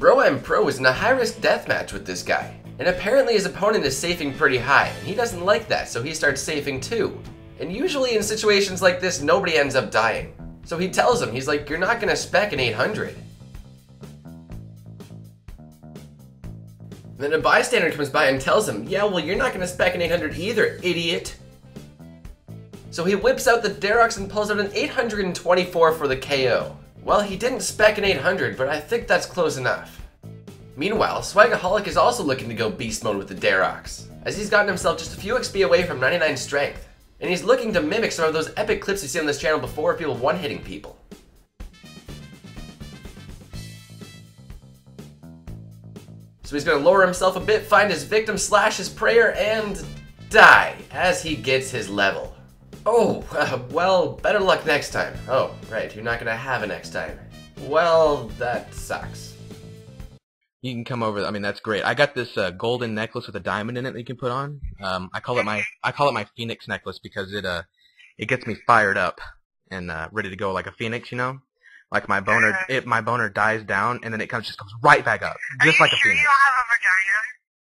Brolm Pro is in a high-risk deathmatch with this guy, and apparently his opponent is safing pretty high, and he doesn't like that, so he starts safing too. And usually in situations like this, nobody ends up dying. So he tells him, he's like, you're not gonna spec an 800. Then a bystander comes by and tells him, yeah, well, you're not gonna spec an 800 either, idiot. So he whips out the Dharok's and pulls out an 824 for the KO. Well, he didn't spec an 800, but I think that's close enough. Meanwhile, Swagaholic is also looking to go beast mode with the Dharok's, as he's gotten himself just a few XP away from 99 strength, and he's looking to mimic some of those epic clips you've seen on this channel before of people one-hitting people. So he's gonna lower himself a bit, find his victim, slash his prayer, and die as he gets his level. Oh, uh, well, better luck next time. Oh, right, you're not gonna have a next time. Well, that sucks. You can come over. I mean, that's great. I got this uh, golden necklace with a diamond in it that you can put on. Um, I call it my I call it my phoenix necklace because it uh it gets me fired up and uh, ready to go like a phoenix. You know, like my boner it my boner dies down and then it kind of just comes right back up, just like a sure phoenix.